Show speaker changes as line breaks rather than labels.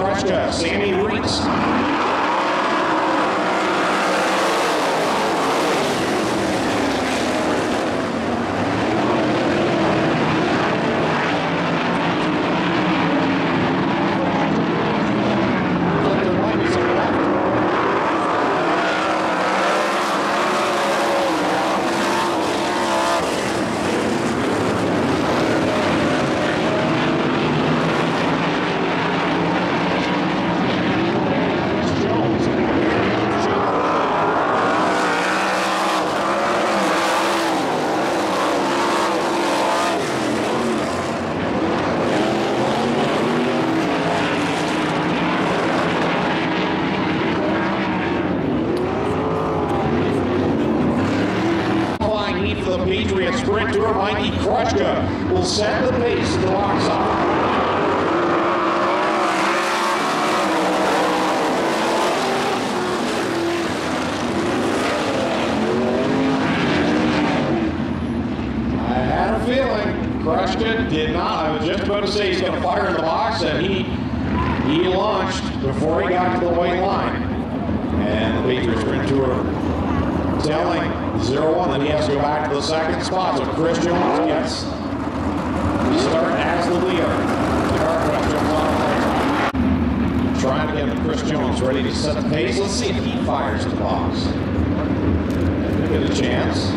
Krushka, Sammy Reese. For the Patriots sprinter. Mikey Krushka will set the pace in the box office. I had a feeling Krushka did not. I was just about to say he's going to fire in the box, and he he launched before he got to the white line. And the Patriots telling 0-1 that he has to go back to the second spot. So Chris Jones gets start as the leader. Trying to get Chris Jones ready to set the pace. Let's see if he fires the box. Get a chance.